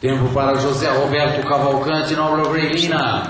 Tempo para José Roberto Cavalcante, Nobel Breilina.